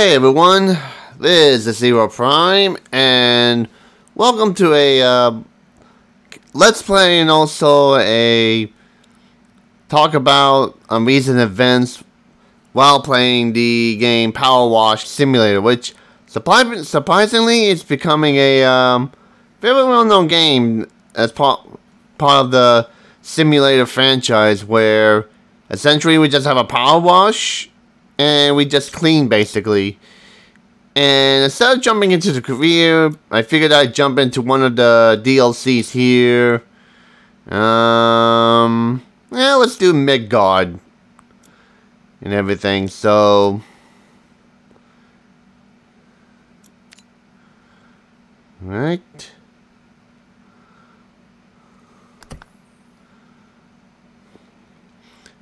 Hey everyone, this is Zero Prime, and welcome to a uh, Let's Play and also a talk about um, recent events while playing the game Power Wash Simulator, which surpri surprisingly is becoming a um, very well-known game as part, part of the simulator franchise where essentially we just have a power wash and we just clean basically. And instead of jumping into the career, I figured I'd jump into one of the DLCs here. Um, yeah, let's do Midgar and everything. So, right.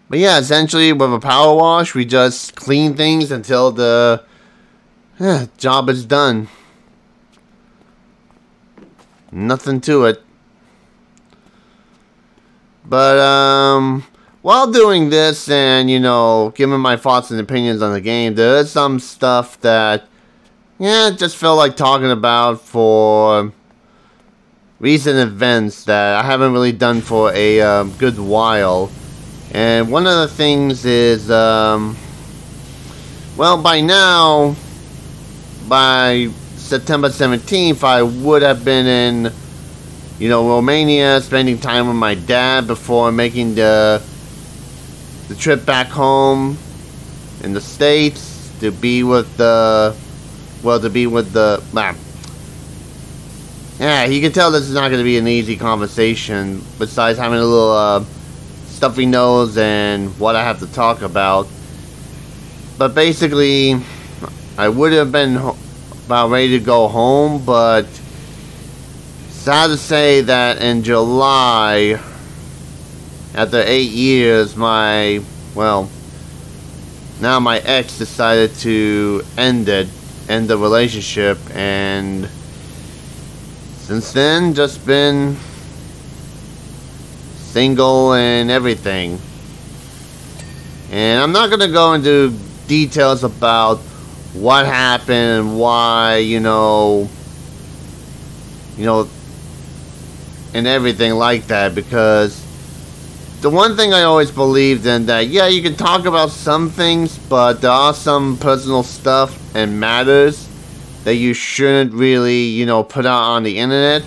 But yeah, essentially with a power wash, we just clean things until the yeah, job is done. Nothing to it. But um while doing this and, you know, giving my thoughts and opinions on the game, there is some stuff that yeah, just felt like talking about for recent events that I haven't really done for a uh, good while. And one of the things is, um, well, by now, by September 17th, I would have been in, you know, Romania, spending time with my dad before making the the trip back home in the States to be with the, well, to be with the, nah. Yeah, you can tell this is not going to be an easy conversation, besides having a little, uh, stuffy nose and what I have to talk about. But basically, I would have been about ready to go home, but sad to say that in July, after eight years, my, well, now my ex decided to end it, end the relationship, and since then, just been single and everything. And I'm not going to go into details about what happened why, you know, you know, and everything like that because the one thing I always believed in that, yeah, you can talk about some things, but there are some personal stuff and matters that you shouldn't really, you know, put out on the internet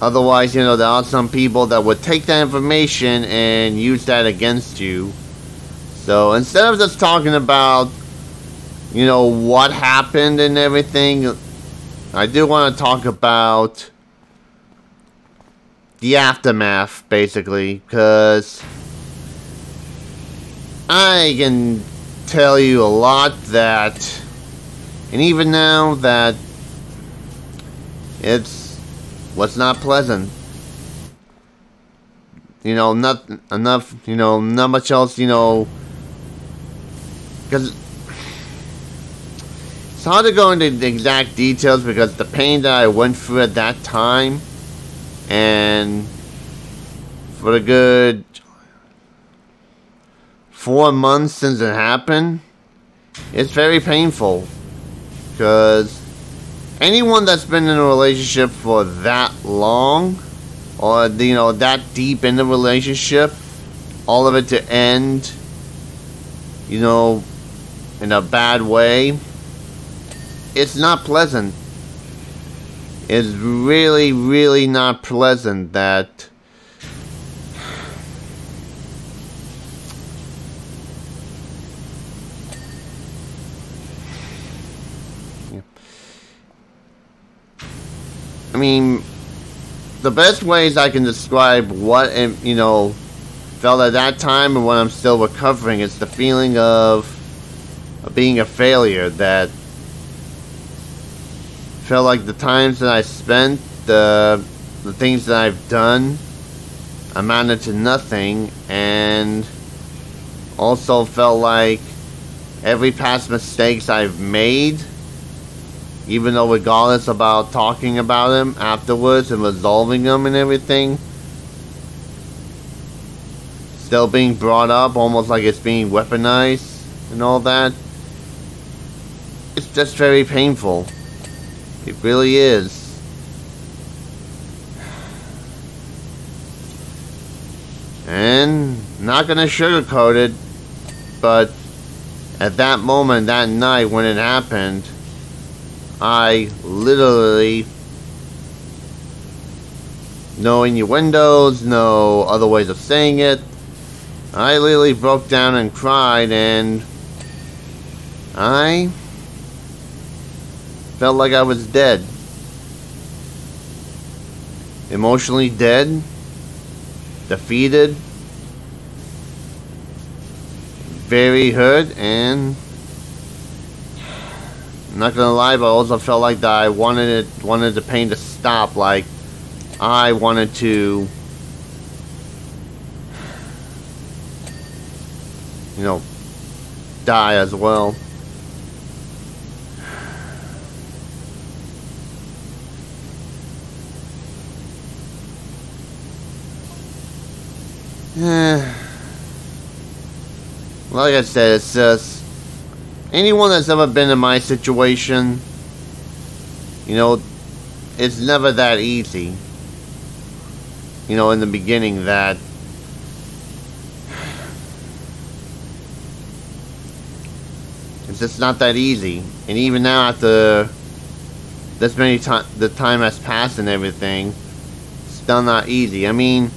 Otherwise, you know, there are some people that would take that information and use that against you. So instead of just talking about, you know, what happened and everything, I do want to talk about the aftermath, basically, because I can tell you a lot that, and even now that it's what's not pleasant. You know, not enough, you know, not much else, you know, because it's hard to go into the exact details because the pain that I went through at that time and for a good four months since it happened, it's very painful because anyone that's been in a relationship for that long or you know that deep in the relationship all of it to end you know in a bad way it's not pleasant. It's really really not pleasant that I mean, the best ways I can describe what, you know, felt at that time and what I'm still recovering is the feeling of, of being a failure that felt like the times that I spent, the, the things that I've done amounted to nothing and also felt like every past mistakes I've made even though regardless about talking about him afterwards and resolving them and everything, still being brought up almost like it's being weaponized and all that. it's just very painful. It really is. And not gonna sugarcoat it, but at that moment, that night when it happened, I literally no innuendos, no other ways of saying it. I literally broke down and cried and I felt like I was dead. Emotionally dead, defeated, very hurt, and I'm not gonna lie, but I also felt like that I wanted it, wanted the pain to stop. Like I wanted to, you know, die as well. like I said, it's just anyone that's ever been in my situation, you know, it's never that easy. You know, in the beginning, that it's just not that easy. And even now, after this many time, the time has passed and everything, it's still not easy. I mean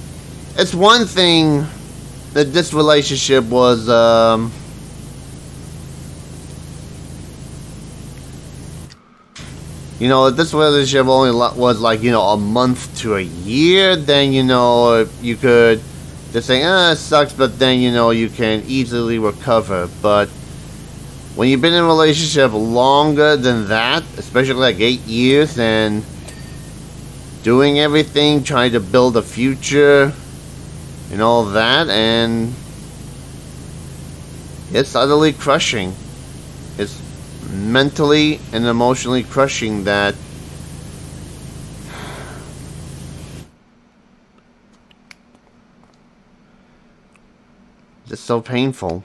it's one thing that this relationship was um, you know if this relationship only was like you know a month to a year then you know you could just say ah it sucks but then you know you can easily recover but when you've been in a relationship longer than that especially like eight years and doing everything trying to build a future and all that, and it's utterly crushing. Mentally and emotionally crushing that it's so painful.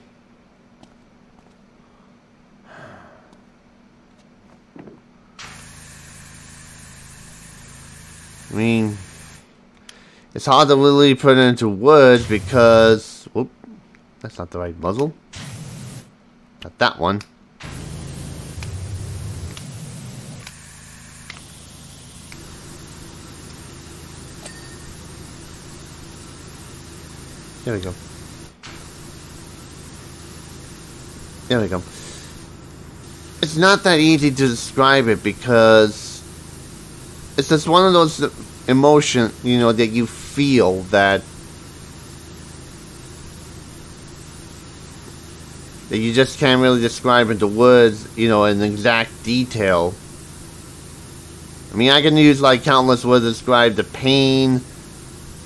I mean, it's hard to really put it into words because... Whoop. That's not the right muzzle. Not that one. There we go. There we go. It's not that easy to describe it because it's just one of those emotion, you know, that you feel that that you just can't really describe into words, you know, in exact detail. I mean, I can use like countless words to describe the pain,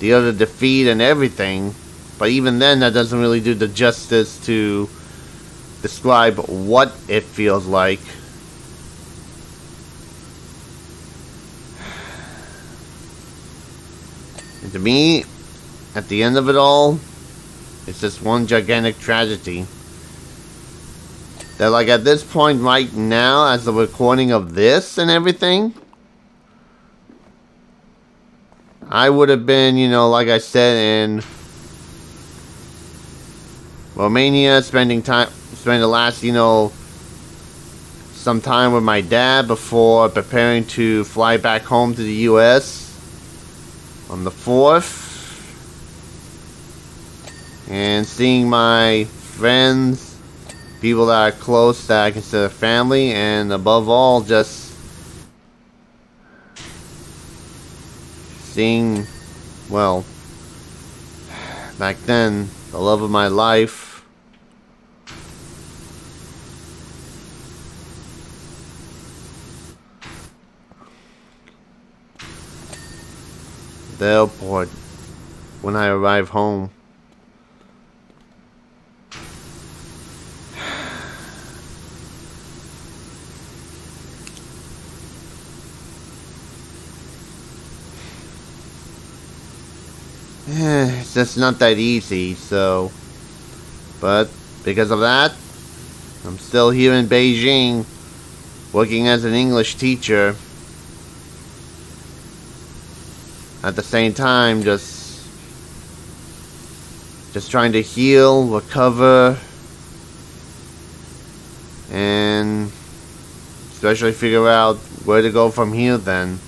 the utter defeat, and everything, but even then, that doesn't really do the justice to describe what it feels like. And to me, at the end of it all, it's just one gigantic tragedy. That like at this point right now, as the recording of this and everything, I would have been, you know, like I said, in Romania, spending time, spending the last, you know, some time with my dad before preparing to fly back home to the U.S on the 4th. And seeing my friends, people that are close that I consider family, and above all, just seeing, well, back then, the love of my life. the airport when I arrive home. it's just not that easy, so... But, because of that, I'm still here in Beijing, working as an English teacher. At the same time, just just trying to heal, recover, and especially figure out where to go from here then.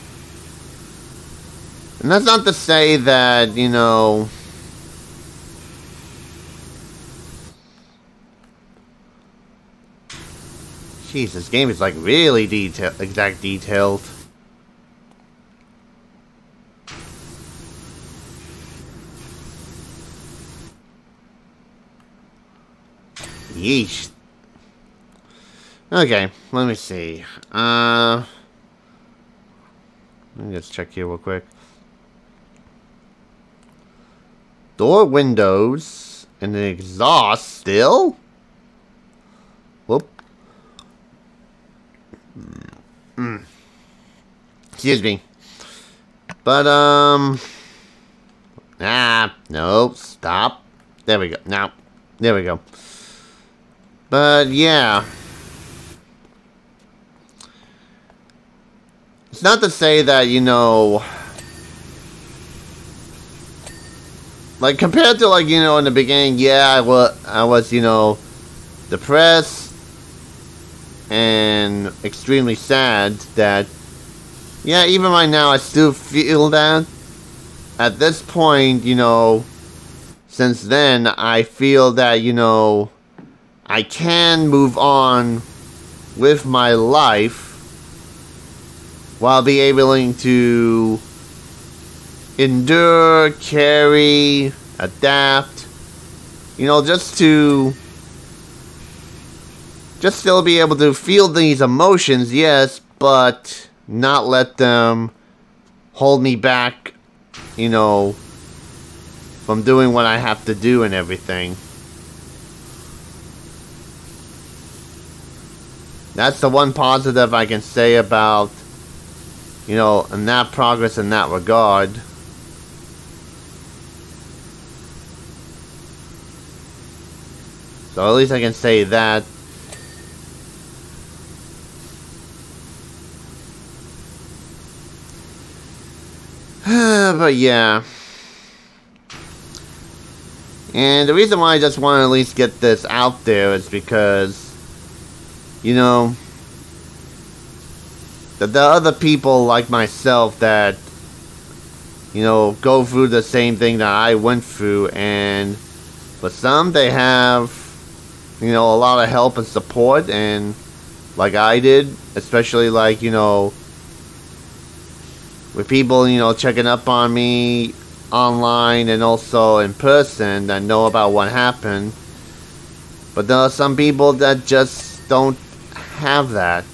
And that's not to say that, you know, Jeez, this game is like really detail exact detailed. Yeesh. Okay, let me see. Uh, let me just check here real quick. Door windows and an exhaust still? Whoop. Mm. Excuse me. But, um... Ah, no, stop. There we go. Now, there we go. But, yeah. It's not to say that, you know... Like, compared to, like, you know, in the beginning, yeah, I was, I was, you know, depressed and extremely sad that, yeah, even right now, I still feel that. At this point, you know, since then, I feel that, you know, I can move on with my life while be able to endure, carry, adapt. You know, just to just still be able to feel these emotions, yes, but not let them hold me back, you know, from doing what I have to do and everything. That's the one positive I can say about, you know, and that progress in that regard. So at least I can say that. but yeah. And the reason why I just want to at least get this out there is because, you know, that there are other people like myself that, you know, go through the same thing that I went through, and for some, they have, you know, a lot of help and support, and like I did, especially like, you know, with people, you know, checking up on me online and also in person that know about what happened. But there are some people that just don't have that.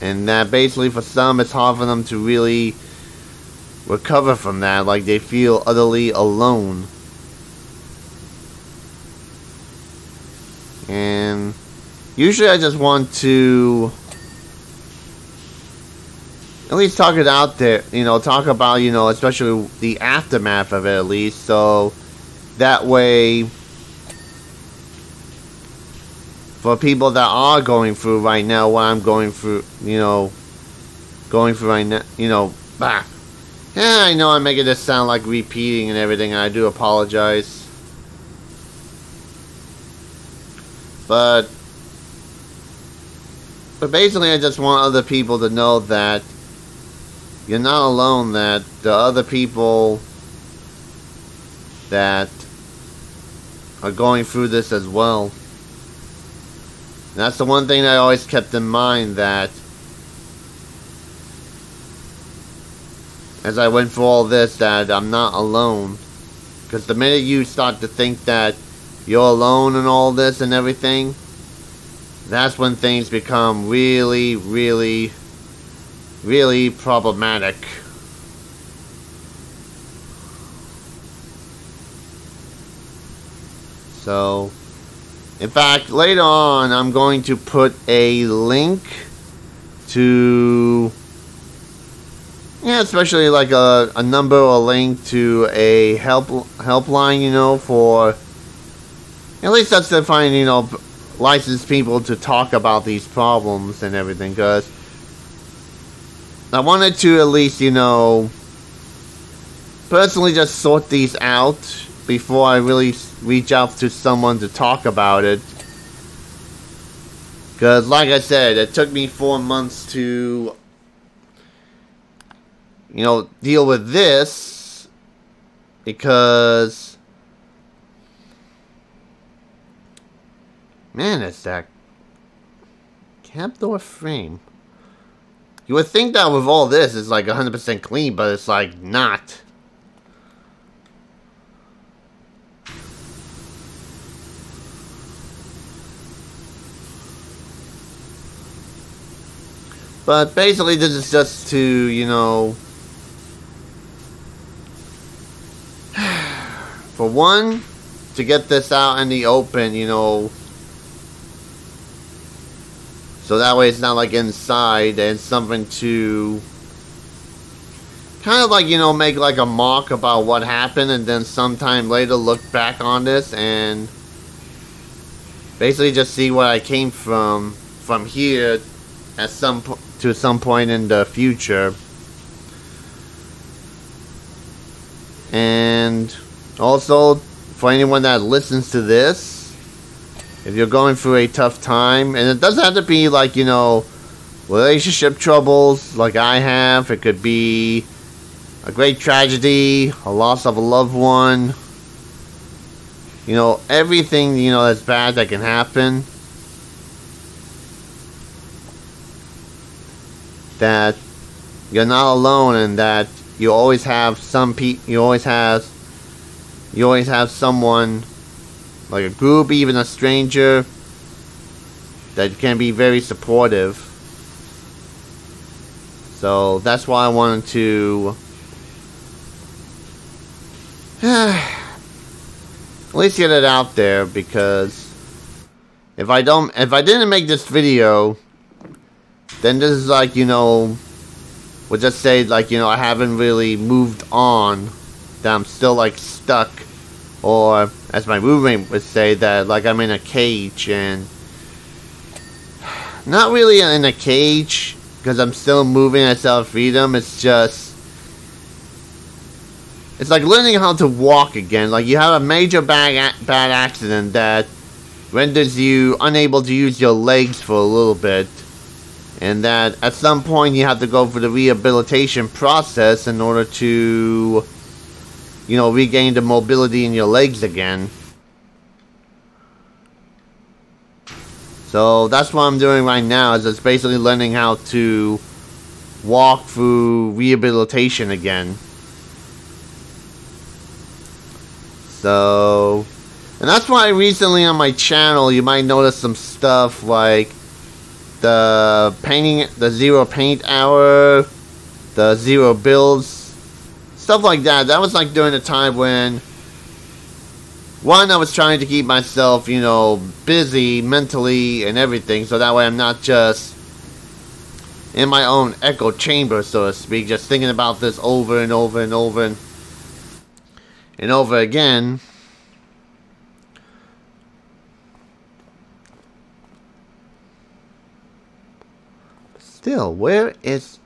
And that basically for some it's hard for them to really recover from that. Like they feel utterly alone. And usually I just want to at least talk it out there, you know, talk about, you know, especially the aftermath of it at least, so that way for people that are going through right now what I'm going through, you know, going through right now, you know, bah. Yeah, I know I'm making this sound like repeating and everything, and I do apologize. But, but basically I just want other people to know that you're not alone that the other people that are going through this as well. And that's the one thing I always kept in mind that as I went through all this that I'm not alone. Because the minute you start to think that you're alone and all this and everything, that's when things become really, really really problematic. So, in fact, later on, I'm going to put a link to, yeah, especially like a, a number or link to a help helpline, you know, for, at least that's the fine, you know, licensed people to talk about these problems and everything because I wanted to at least, you know, personally just sort these out before I really reach out to someone to talk about it. Because, like I said, it took me four months to, you know, deal with this. Because, man, it's that cab door frame. You would think that with all this, it's like 100% clean, but it's like not. But basically this is just to, you know... For one, to get this out in the open, you know... So that way it's not like inside and something to... Kind of like, you know, make like a mock about what happened and then sometime later look back on this and... Basically just see where I came from, from here at some to some point in the future. And also, for anyone that listens to this, if you're going through a tough time, and it doesn't have to be like, you know, relationship troubles like I have, it could be a great tragedy, a loss of a loved one, you know, everything, you know, that's bad that can happen. that you're not alone and that you always have some pe you always have you always have someone like a group even a stranger that can be very supportive. So that's why I wanted to at least get it out there because if I don't if I didn't make this video then this is like, you know, we'll just say like, you know, I haven't really moved on, that I'm still like stuck, or as my roommate would say, that like I'm in a cage and not really in a cage because I'm still moving at self freedom. It's just it's like learning how to walk again. Like you have a major bad bad accident that renders you unable to use your legs for a little bit and that at some point you have to go for the rehabilitation process in order to you know regain the mobility in your legs again. So that's what I'm doing right now is it's basically learning how to walk through rehabilitation again. So and that's why recently on my channel you might notice some stuff like the painting, the zero paint hour, the zero builds, stuff like that. That was like during the time when, one, I was trying to keep myself, you know, busy mentally and everything, so that way I'm not just in my own echo chamber, so to speak, just thinking about this over and over and over and, and over again. Still, where is...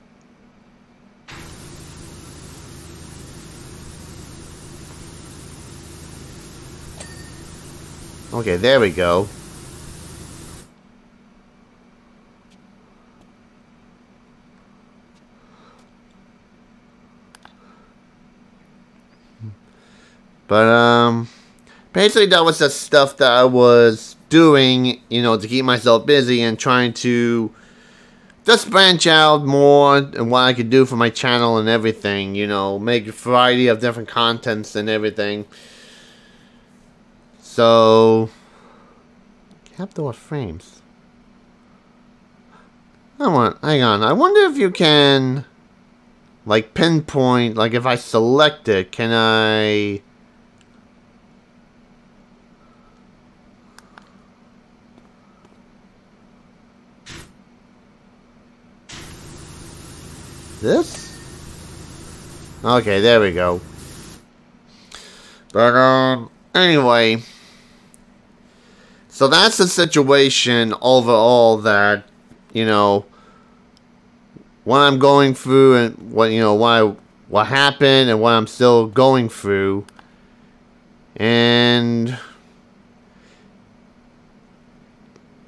Okay, there we go. But, um, basically that was the stuff that I was doing, you know, to keep myself busy and trying to just branch out more and what I could do for my channel and everything, you know, make a variety of different contents and everything. So, capture frames. I want, hang on, I wonder if you can, like, pinpoint, like, if I select it, can I... This? Okay, there we go. But, um, anyway. So that's the situation overall that, you know, what I'm going through and what, you know, why what happened and what I'm still going through. And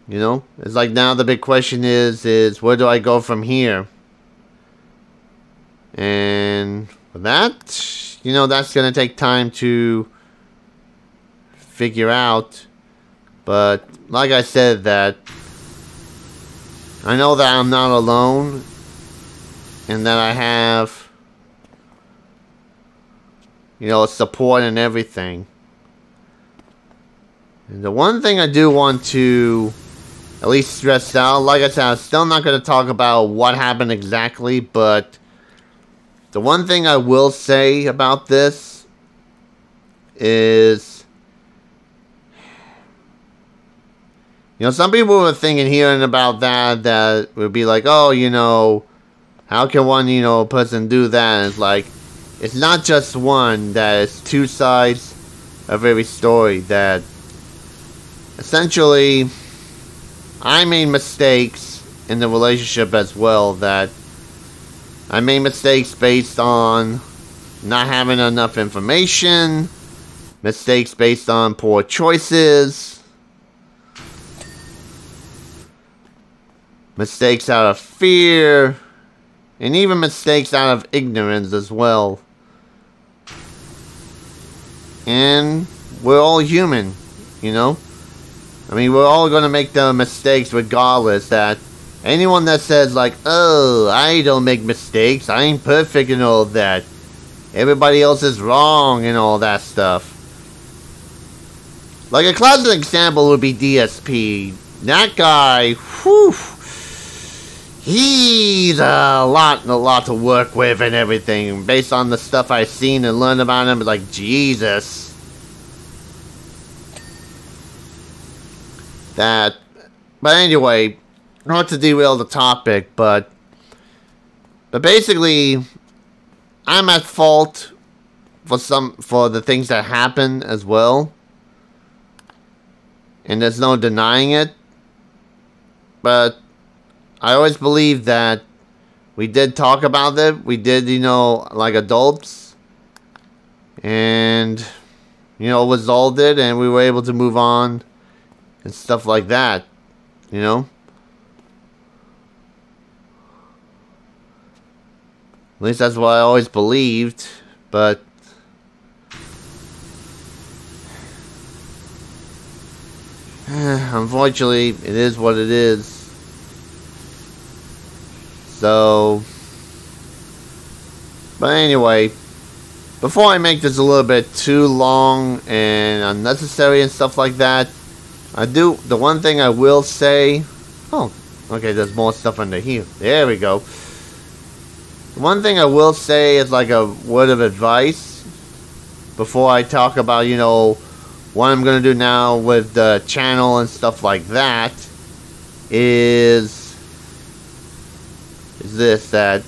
you know, it's like now the big question is is where do I go from here? And that, you know, that's going to take time to figure out. But like I said that I know that I'm not alone and that I have you know, support and everything. And the one thing I do want to at least stress out, like I said, I'm still not going to talk about what happened exactly, but the one thing I will say about this is, you know, some people were thinking, hearing about that, that would be like, oh, you know, how can one, you know, person do that? And it's like, it's not just one, that it's two sides of every story that essentially I made mistakes in the relationship as well that I made mistakes based on not having enough information, mistakes based on poor choices, mistakes out of fear, and even mistakes out of ignorance as well. And we're all human, you know? I mean, we're all going to make the mistakes regardless that anyone that says like, oh, I don't make mistakes, I ain't perfect and all that. Everybody else is wrong and all that stuff. Like a classic example would be DSP. That guy, whew, he's a lot, and a lot to work with and everything. Based on the stuff I've seen and learned about him, like Jesus. that. But anyway, not to derail the topic, but but basically, I'm at fault for some for the things that happen as well, and there's no denying it. But I always believe that we did talk about it. We did, you know, like adults, and you know, resolved it, and we were able to move on and stuff like that, you know? At least that's what I always believed, but unfortunately, it is what it is. So, but anyway, before I make this a little bit too long and unnecessary and stuff like that, I do, the one thing I will say, oh, okay, there's more stuff under here. There we go. One thing I will say is like a word of advice before I talk about, you know, what I'm going to do now with the channel and stuff like that is, is this, that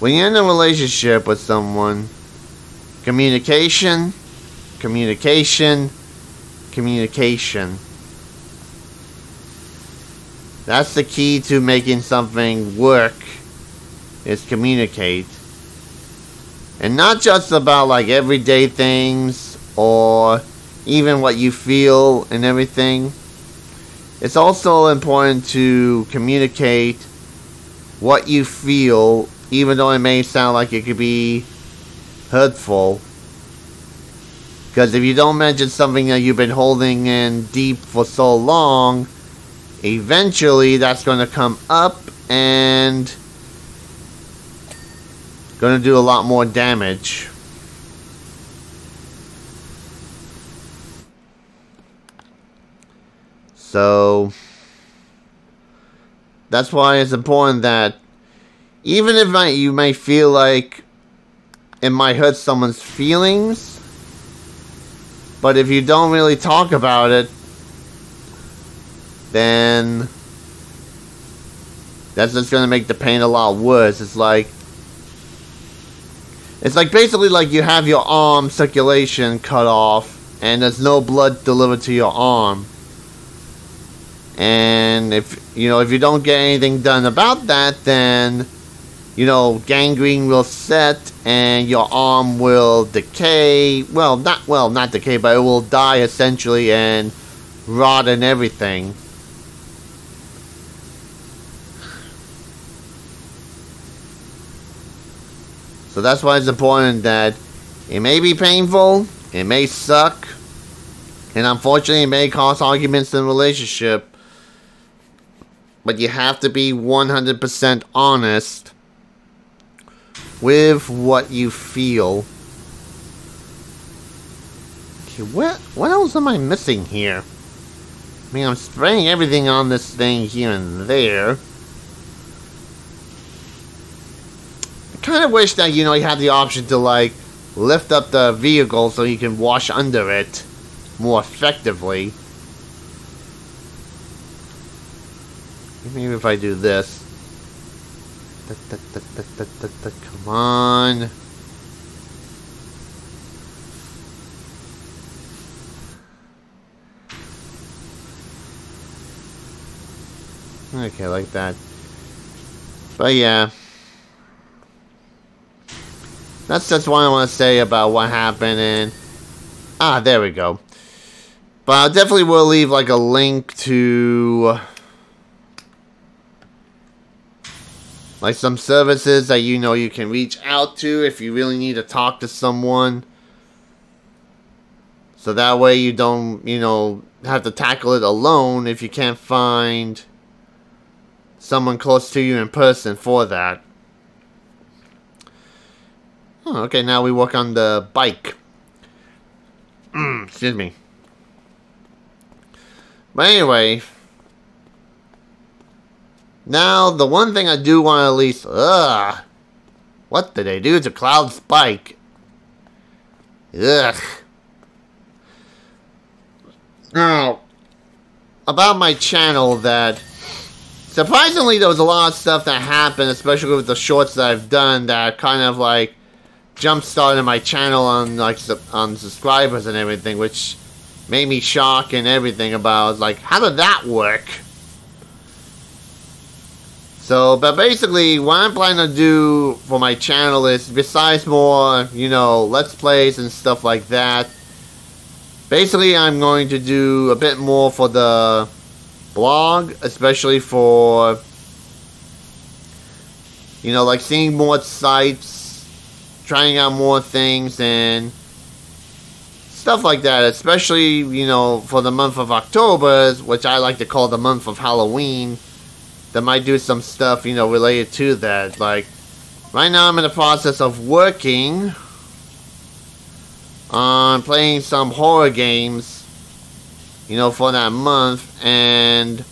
when you're in a relationship with someone, communication communication, communication. That's the key to making something work, is communicate. And not just about like everyday things or even what you feel and everything. It's also important to communicate what you feel, even though it may sound like it could be hurtful because if you don't mention something that you've been holding in deep for so long, eventually that's going to come up and going to do a lot more damage. So that's why it's important that even if you may feel like it might hurt someone's feelings, but if you don't really talk about it, then that's just going to make the pain a lot worse. It's like it's like basically like you have your arm circulation cut off and there's no blood delivered to your arm. And if you know if you don't get anything done about that, then you know gangrene will set and your arm will decay. Well, not well, not decay, but it will die essentially and rot and everything. So that's why it's important that it may be painful, it may suck, and unfortunately it may cause arguments in a relationship, but you have to be 100% honest with what you feel. Okay, what, what else am I missing here? I mean, I'm spraying everything on this thing here and there. I kind of wish that, you know, you had the option to, like, lift up the vehicle so you can wash under it more effectively. Maybe if I do this. Come on. Okay, like that. But yeah. That's just what I want to say about what happened and... Ah, there we go. But I definitely will leave like a link to... Like some services that you know you can reach out to if you really need to talk to someone. So that way you don't, you know, have to tackle it alone if you can't find someone close to you in person for that. Oh, okay, now we work on the bike. Excuse me. But anyway. Now, the one thing I do want to at least... Ugh. What did they do to Cloud's bike? Ugh. Now, about my channel that... Surprisingly, there was a lot of stuff that happened, especially with the shorts that I've done that kind of like jump started my channel on like on subscribers and everything, which made me shock and everything about like how did that work? So, but basically, what I'm planning to do for my channel is, besides more, you know, Let's Plays and stuff like that, basically I'm going to do a bit more for the blog, especially for, you know, like seeing more sites trying out more things and stuff like that, especially, you know, for the month of October, which I like to call the month of Halloween, that might do some stuff, you know, related to that. Like, right now I'm in the process of working on playing some horror games, you know, for that month, and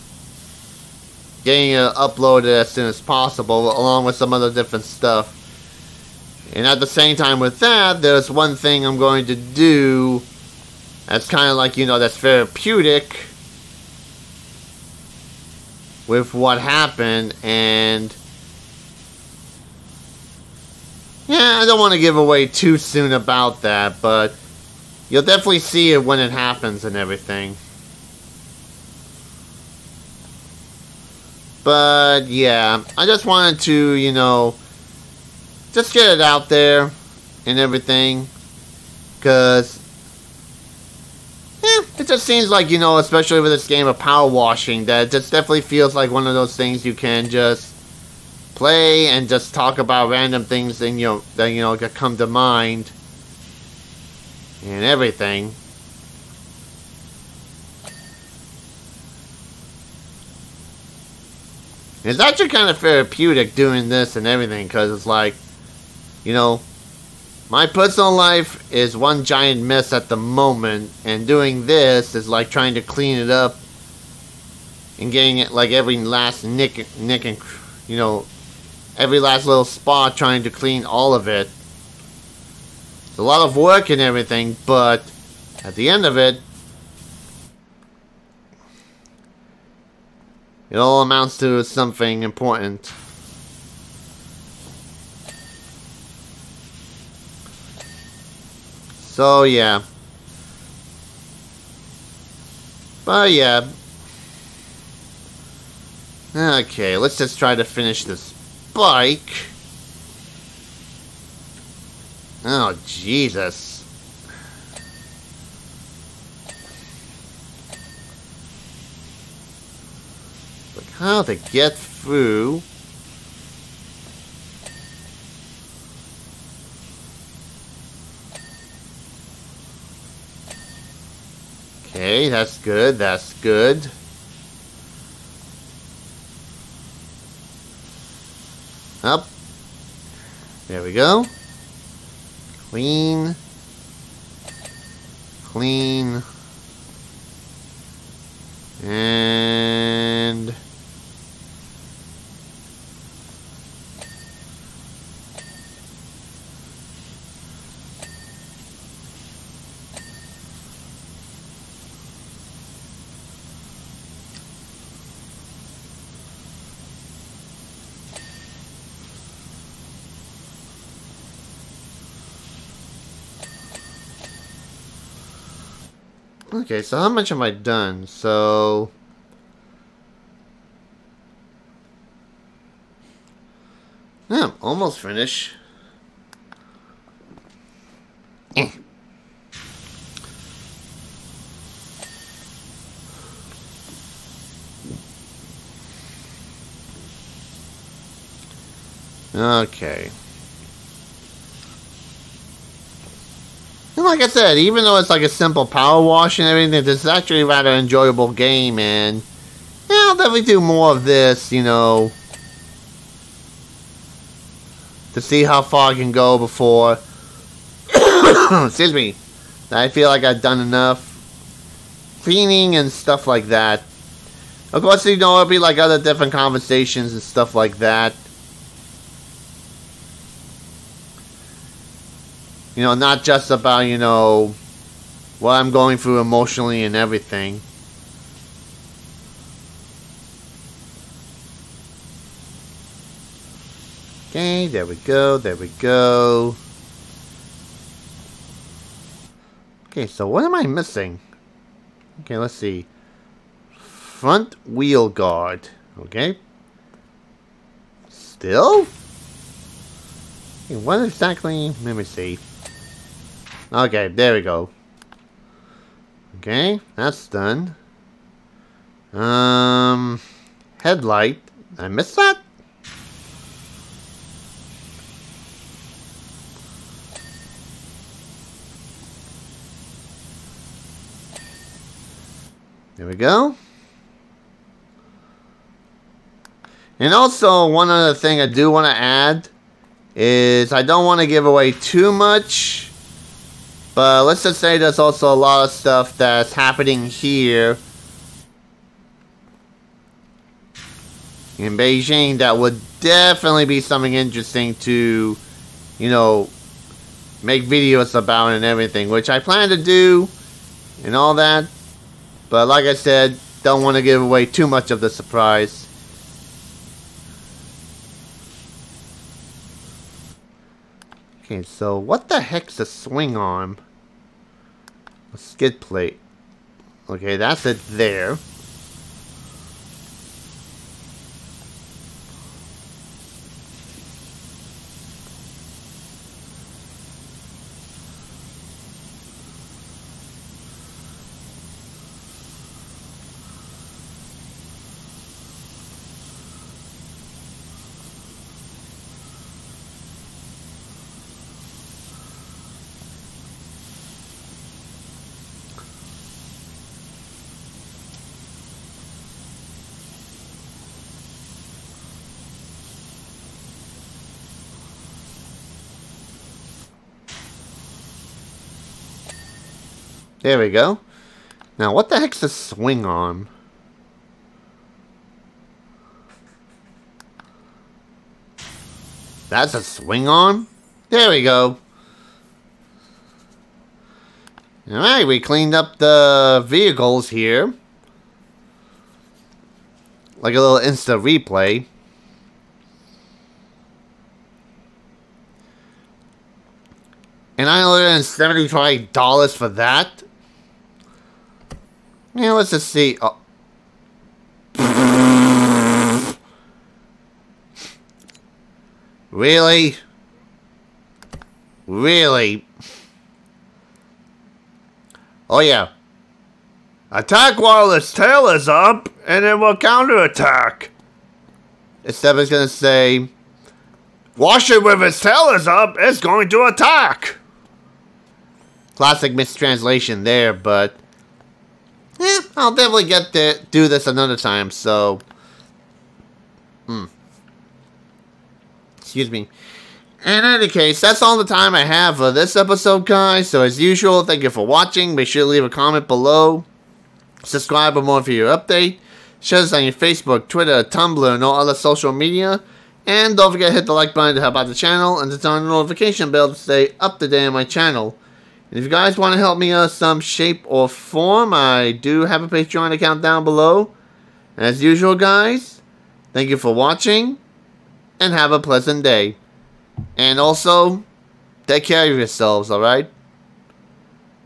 getting it uploaded as soon as possible, along with some other different stuff. And at the same time with that, there's one thing I'm going to do that's kind of like, you know, that's therapeutic with what happened and yeah, I don't want to give away too soon about that, but you'll definitely see it when it happens and everything. But yeah, I just wanted to, you know, just get it out there and everything. Because, it just seems like, you know, especially with this game of power washing, that it just definitely feels like one of those things you can just play and just talk about random things that, you know, that, you know, come to mind. And everything. It's actually kind of therapeutic doing this and everything because it's like you know, my personal life is one giant mess at the moment, and doing this is like trying to clean it up and getting it like every last nick, nick, and you know, every last little spot, trying to clean all of it. It's a lot of work and everything, but at the end of it, it all amounts to something important. So yeah. But yeah. Okay, let's just try to finish this bike. Oh, Jesus. Like how to get through. Okay, that's good, that's good. Up. There we go. Clean. Clean. And... Okay, so how much have I done? So... Yeah, I'm almost finished. Eh. Okay. Like I said, even though it's like a simple power wash and everything, this is actually a rather enjoyable game, and yeah, I'll definitely do more of this, you know, to see how far I can go before, excuse me, I feel like I've done enough cleaning and stuff like that. Of course, you know, it'll be like other different conversations and stuff like that. You know, not just about, you know, what I'm going through emotionally and everything. Okay, there we go, there we go. Okay, so what am I missing? Okay, let's see. Front wheel guard. Okay. Still? Okay, what exactly? Let me see. Okay, there we go. Okay, that's done. Um, headlight. I missed that? There we go. And also, one other thing I do want to add is I don't want to give away too much but let's just say there's also a lot of stuff that's happening here in Beijing that would definitely be something interesting to, you know, make videos about and everything, which I plan to do and all that. But like I said, don't want to give away too much of the surprise. Okay, so what the heck's a swing arm? A skid plate. Okay, that's it there. There we go. Now, what the heck's a swing arm? That's a swing arm? There we go. Alright, we cleaned up the vehicles here. Like a little Insta replay. And $975 for that? Yeah, let's just see. Oh. Really? Really? Oh yeah. Attack while its tail is up, and then we'll counterattack. Instead, it's gonna say, Wash it with its tail is up, it's going to attack. Classic mistranslation there, but yeah, I'll definitely get to do this another time, so hmm. Excuse me. In any case, that's all the time I have for this episode, guys. So as usual, thank you for watching. Make sure to leave a comment below. Subscribe for more video update. Share this on your Facebook, Twitter, Tumblr, and all other social media. And don't forget to hit the like button to help out the channel and to turn on the notification bell to stay up to date on my channel. If you guys want to help me out some shape or form, I do have a Patreon account down below. As usual, guys, thank you for watching and have a pleasant day. And also, take care of yourselves, alright?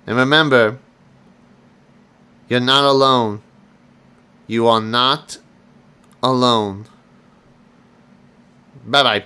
And remember, you're not alone. You are not alone. Bye-bye.